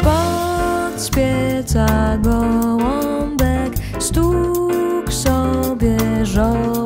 Spod spieca gołąbek, stuk sobie żołądek.